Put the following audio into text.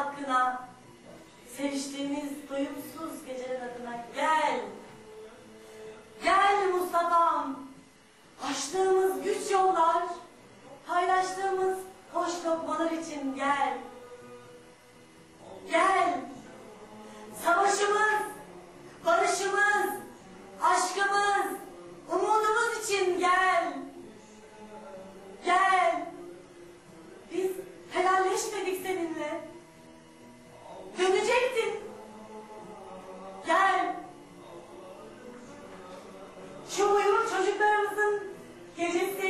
hakkına, seviştiğimiz doyumsuz geceler adına gel! Gel Mustafa'm! Açtığımız güç yollar, paylaştığımız hoş lokmalar için gel. Çocuklarımızın gecesi